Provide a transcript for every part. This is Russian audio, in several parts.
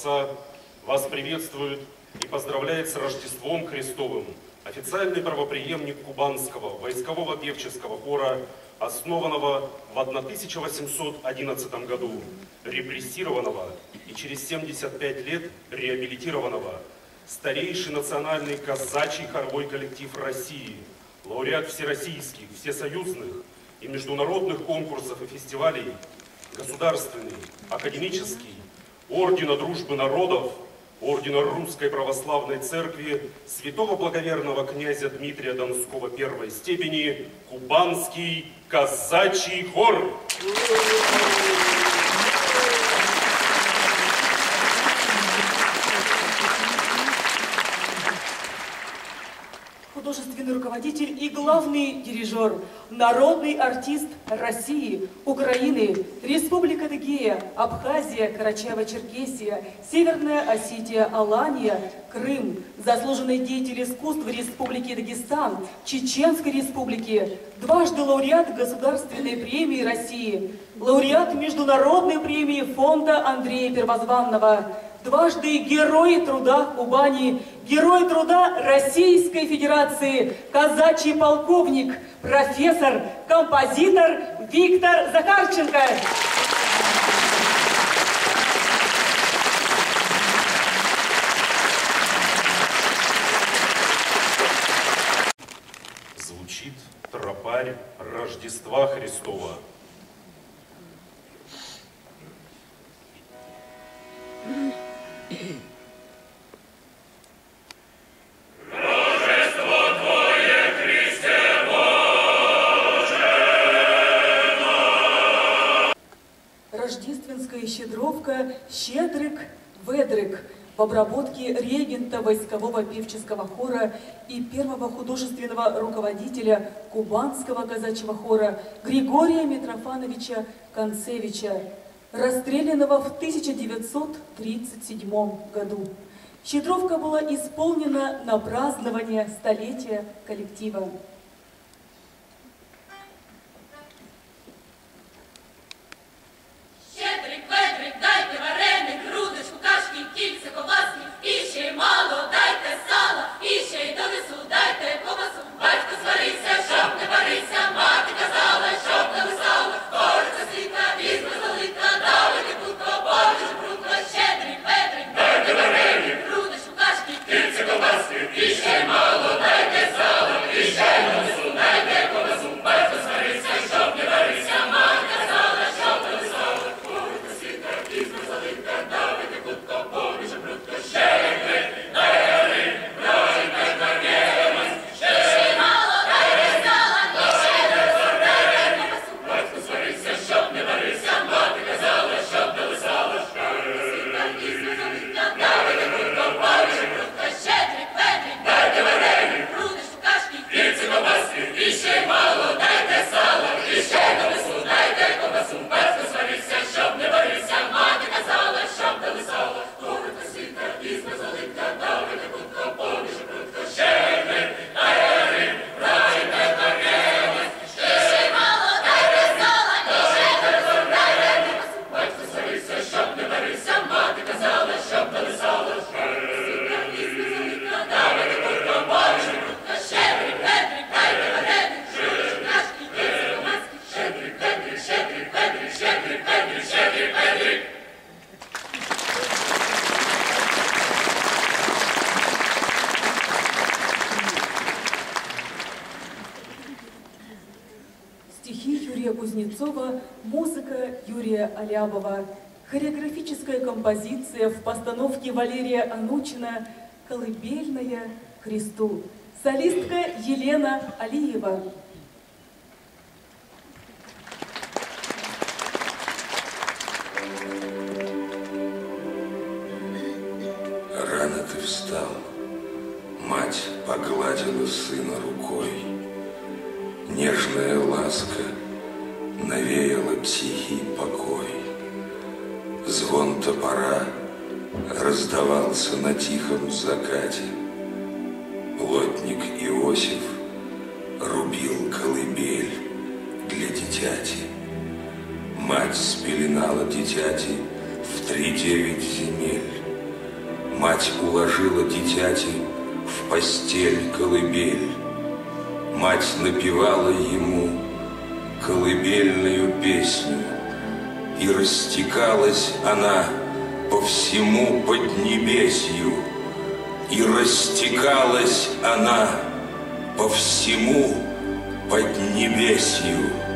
Дворца вас приветствует и поздравляет с Рождеством Христовым. Официальный правопреемник кубанского войскового певческого хора, основанного в 1811 году, репрессированного и через 75 лет реабилитированного, старейший национальный казачий хоровой коллектив России, лауреат всероссийских, всесоюзных и международных конкурсов и фестивалей, государственный, академический, Ордена Дружбы Народов, Ордена Русской Православной Церкви, святого благоверного князя Дмитрия Донского первой степени, Кубанский казачий хор. Руководитель и главный дирижер, народный артист России, Украины, Республика Адыгея, Абхазия, Карачаево-Черкесия, Северная Осетия, Алания, Крым, заслуженный деятель искусств Республики Дагестан, Чеченской Республики, дважды лауреат Государственной премии России, лауреат Международной премии фонда Андрея Первозванного, дважды Герой труда Кубани, Герой труда Российской Федерации, казачий полковник, профессор, композитор Виктор Захарченко. Звучит тропарь Рождества Христова. В обработке регента войскового певческого хора и первого художественного руководителя кубанского казачьего хора Григория Митрофановича Концевича, расстрелянного в 1937 году. Щедровка была исполнена на празднование столетия коллектива. Алябова, хореографическая композиция в постановке Валерия Анучина «Колыбельная Христу». Солистка Елена Алиева. купался на тихом закате. Плотник Иосиф рубил колыбель для дитяти. Мать спеленала дитяти в три девять земель. Мать уложила дитяти в постель колыбель. Мать напевала ему колыбельную песню, и растекалась она по всему поднебесью, И растекалась она по всему поднебесью.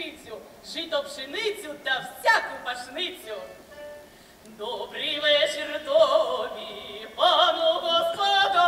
пшеницю, жито пшеницю та всяку пашницю. Добрий вечір тобі, пану Господу.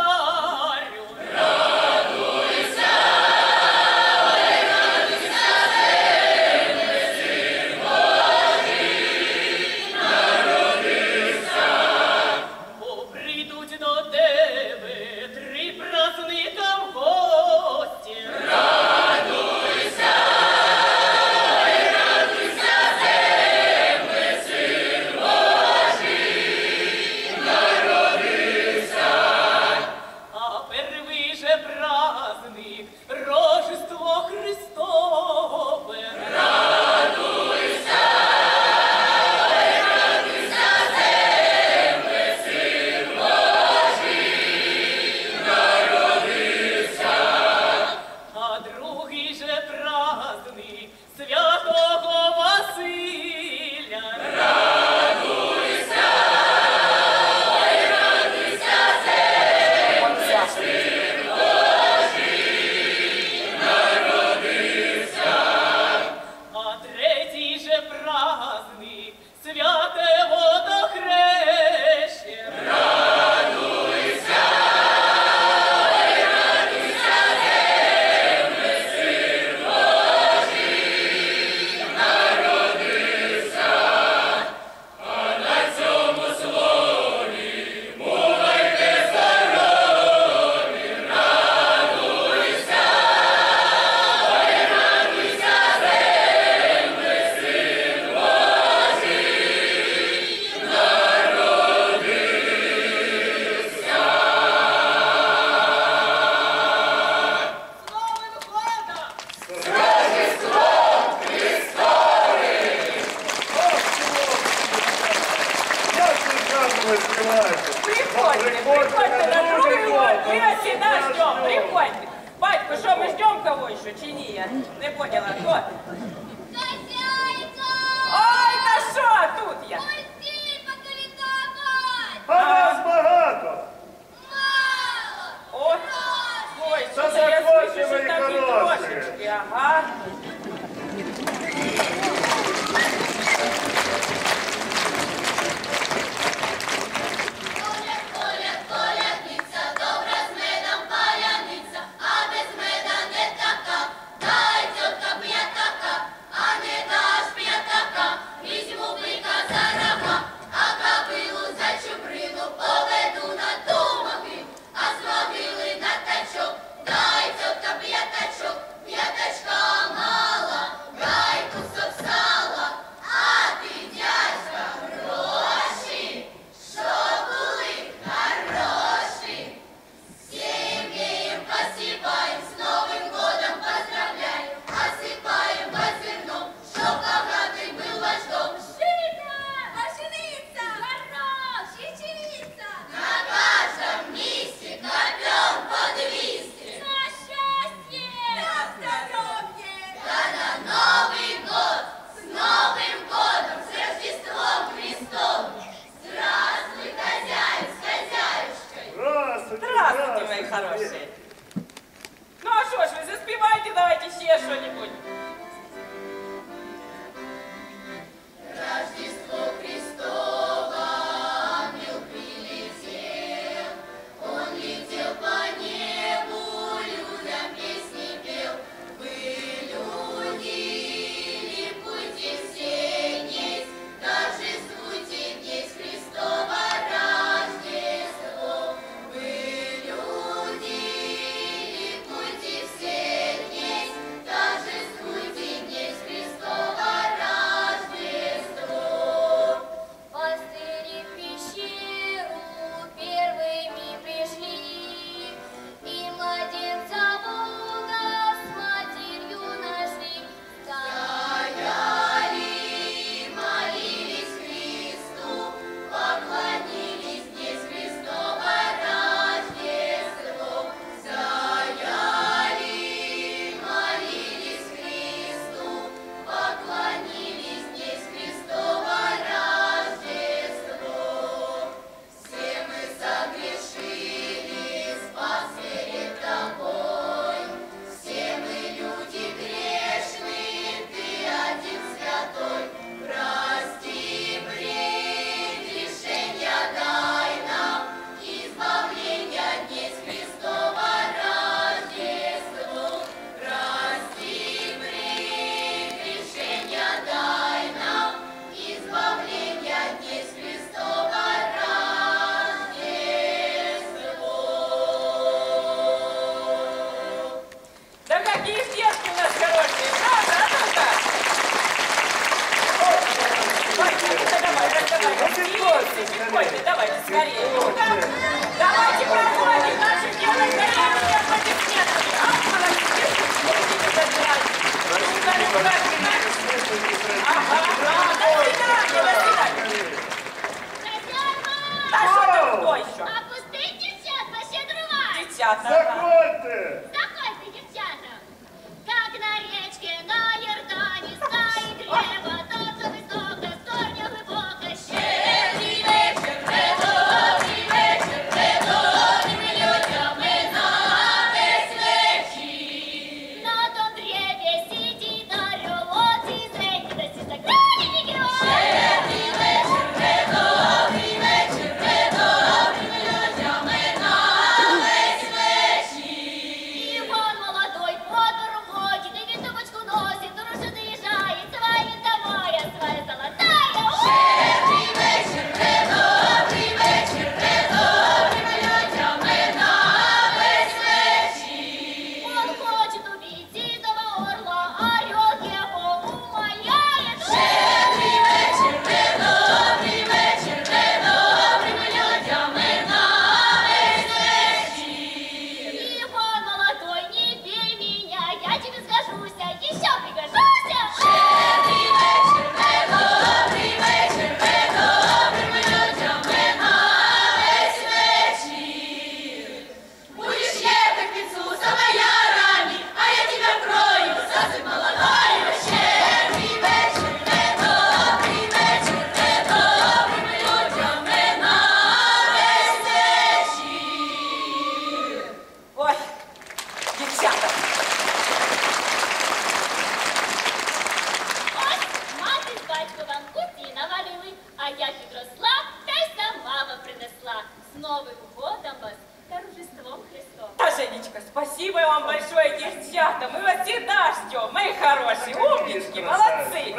Сонечка, спасибо вам большое, девчата. Мы вас всегда ждем, мои хорошие, умнички, молодцы.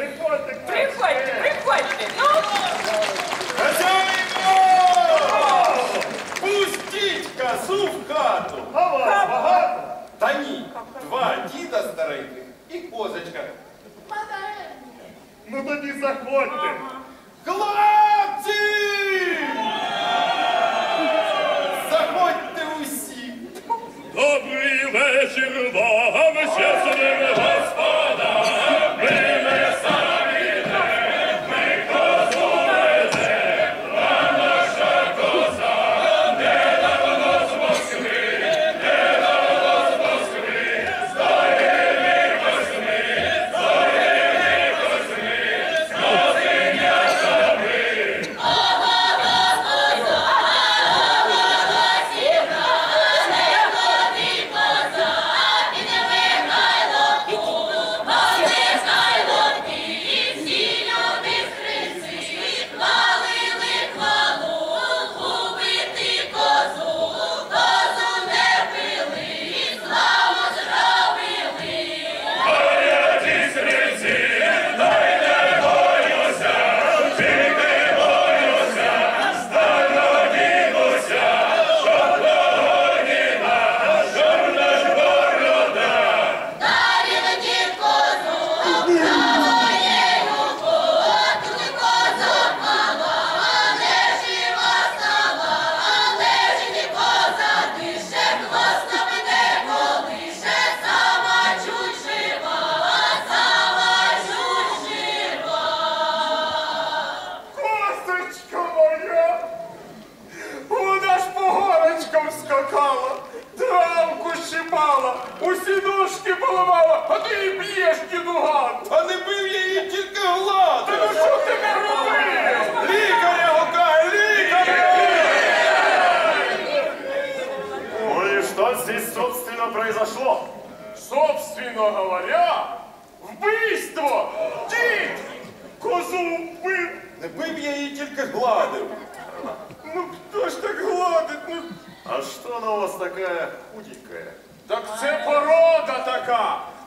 Приходите, приходите, Ну! Ну, Пустить косу в хату. Ага. Да ні, два діда стареньких и козочка. Ну тоді заходьте. Глаз! silver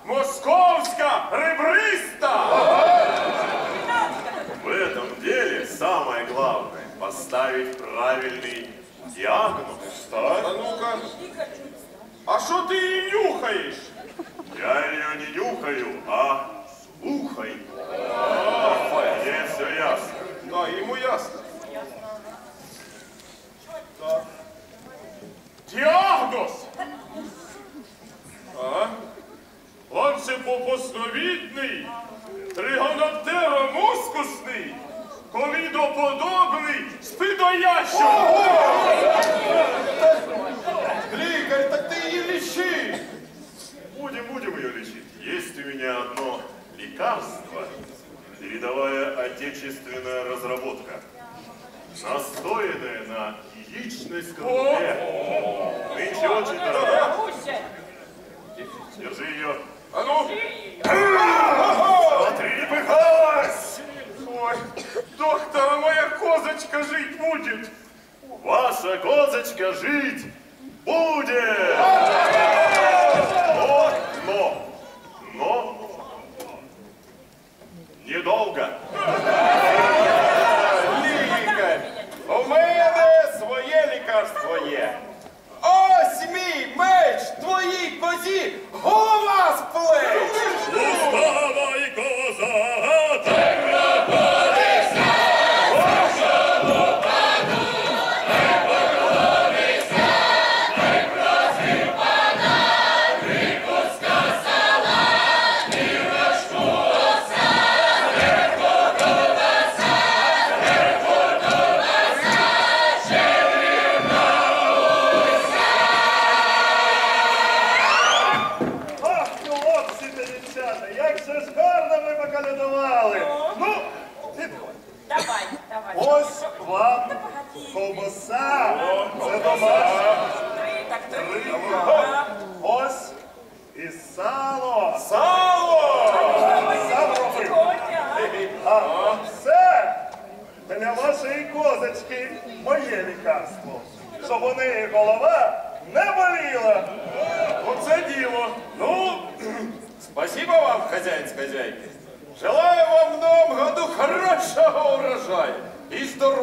московска ребриста! В этом деле самое главное – поставить правильный диагноз. А ну-ка. А что ты и нюхаешь? Я ее не нюхаю, а слухаю. Мне все ясно. Да, ему ясно. Да. Диагноз! А? Отже, попосновітний, тригоноптеро мускусний, ковідоподобний, спидоящий. Лікар, так ти її лічи. Будем, будем ее лечить. Есть у меня одно лекарство, передовая отечественная разработка, настроенная на яичной скорлупе. Нынче очень дорого. Держи ее. А ну, Смотри, не пыхалась! ой, доктор, моя козочка жить будет. Ваша козочка жить будет! Но, но, но, недолго. Лікар,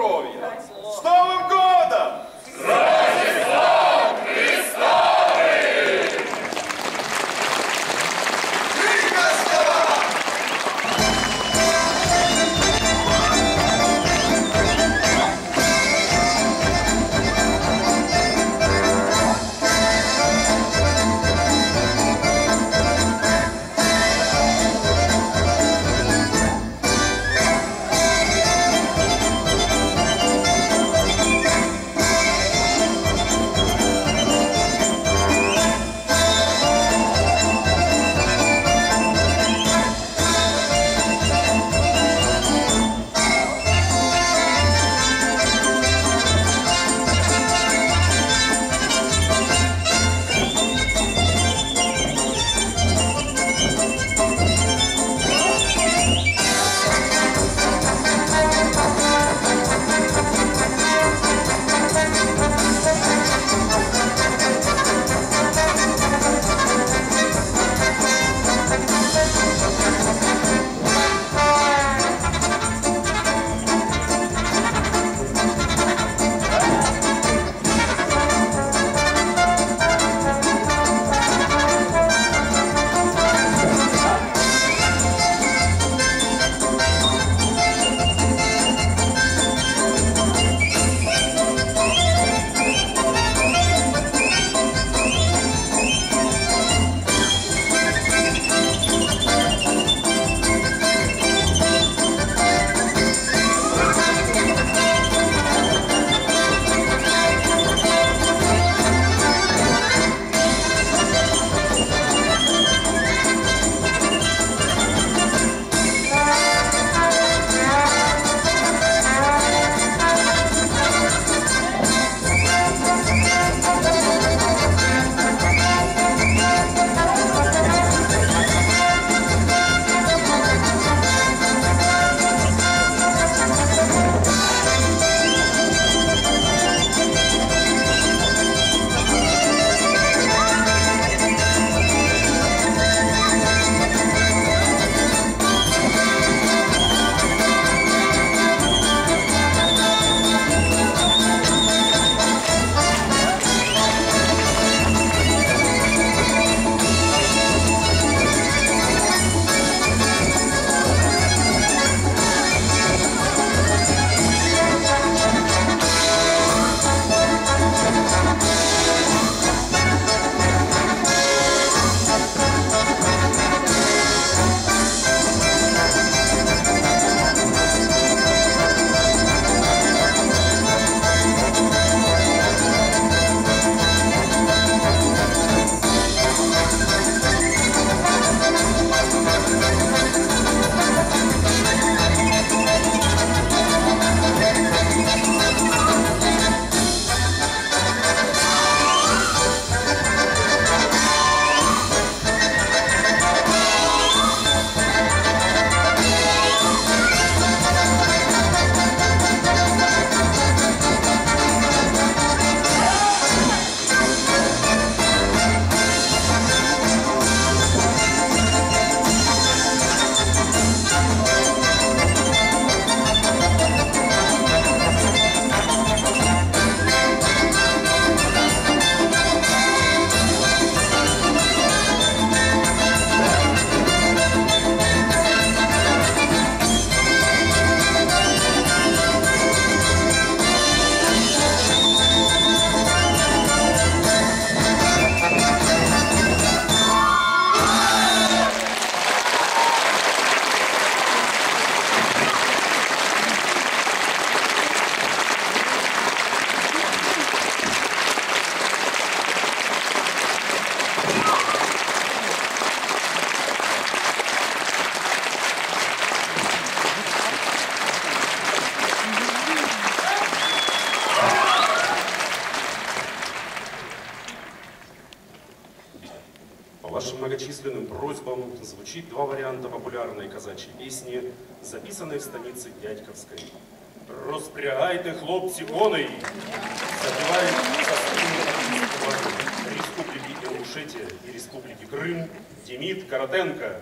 и казачьей песни, записанной в станице Дядьковской. Розпрягайте, хлопці, коней! Запевает со Республики Ингушетия и Республики Крым Демид Каратенко.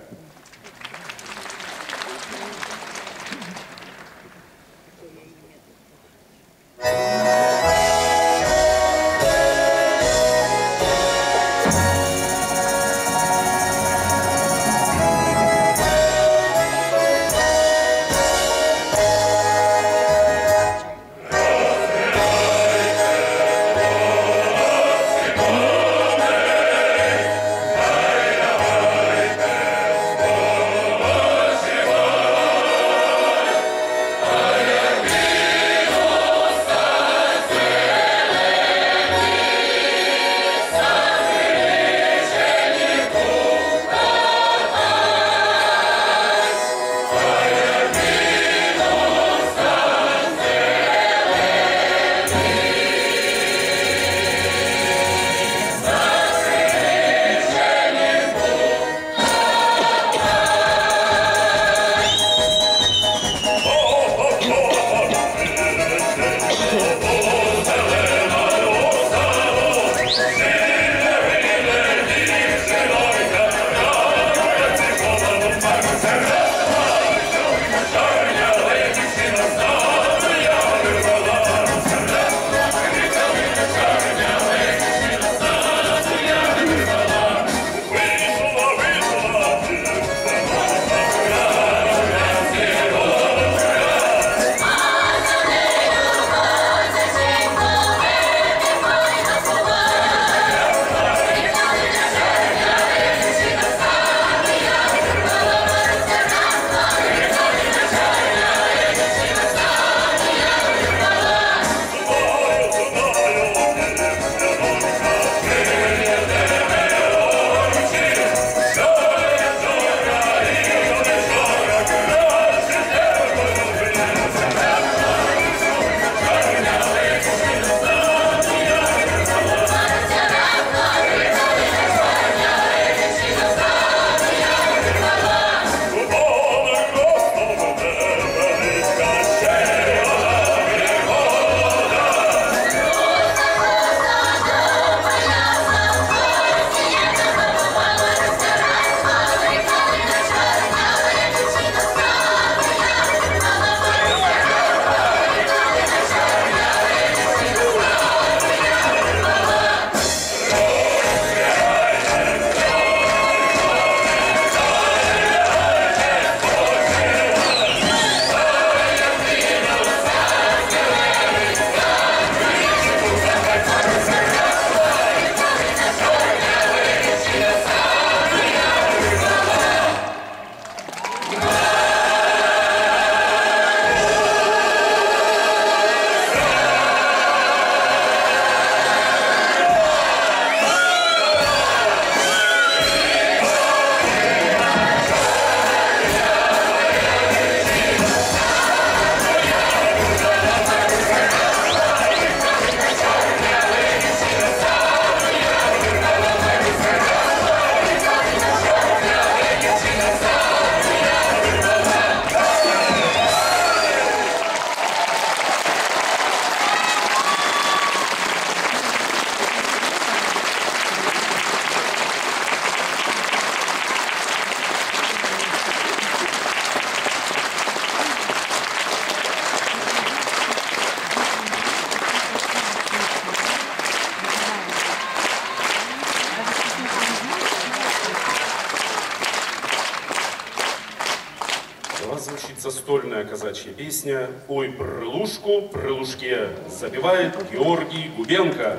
Вас звучит застольная казачья песня «Ой, прылушку, прылушке» запевает Георгий Губенко.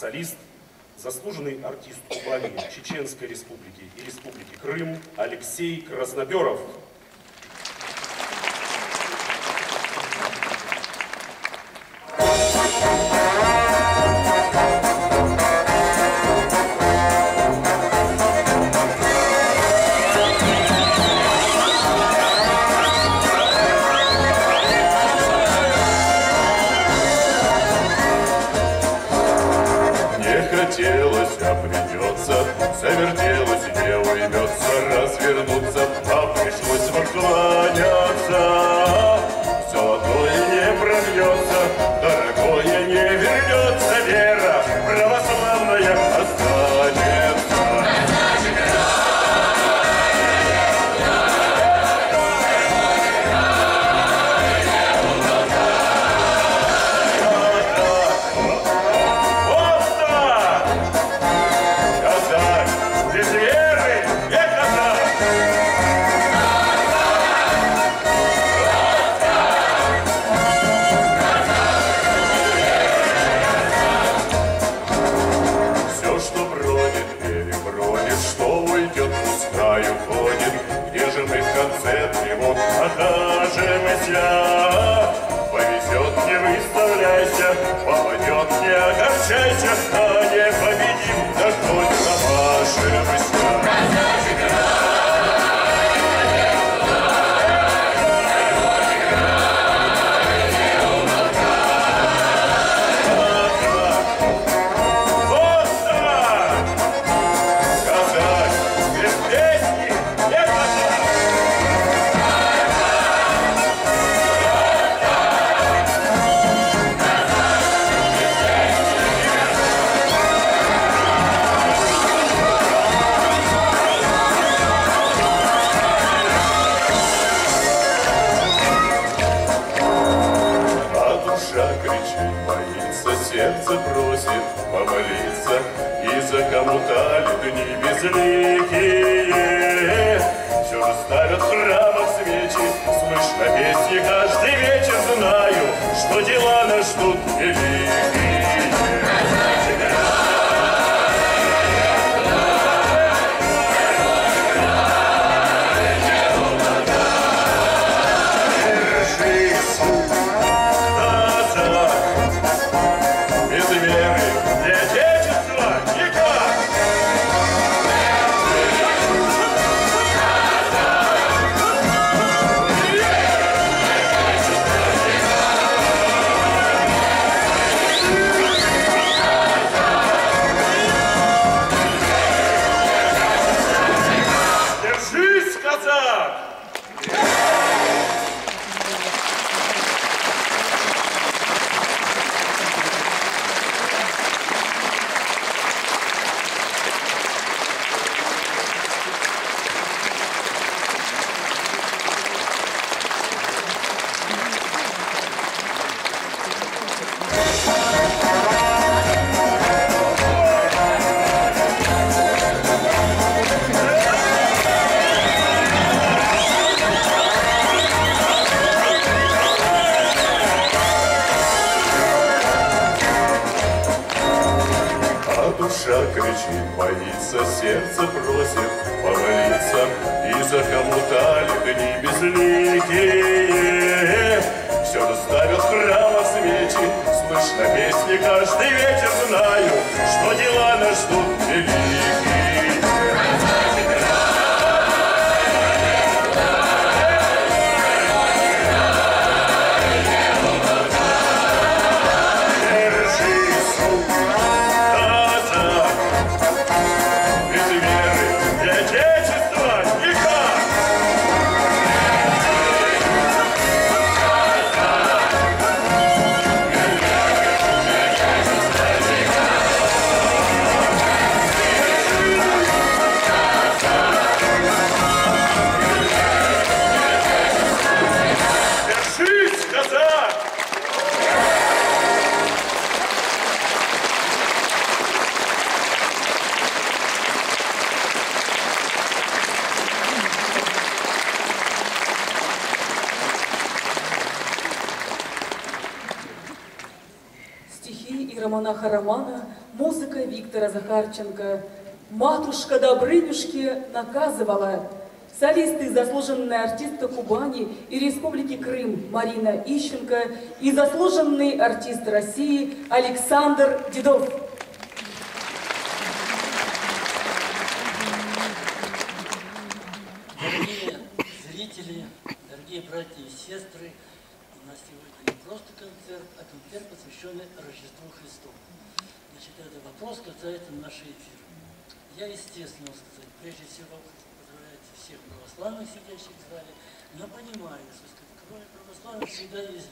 солист, заслуженный артист Кубани, Чеченской Республики и Республики Крым Алексей Красноперов. придется развернуться. Виктора Захарченко. Матушка Добрынюшки наказывала. Солисты, заслуженная артистка Кубани и Республики Крым Марина Ищенко и заслуженный артист России Александр Дедов. Дорогие зрители, дорогие братья и сестры, у нас сегодня не просто концерт, а концерт, посвященный Рождеству Христову. Значит, этот вопрос касается нашей эфира. Я, естественно, сказать, прежде всего, поздравляю всех православных, сидящих в зале, но понимаю, что кроме православных всегда есть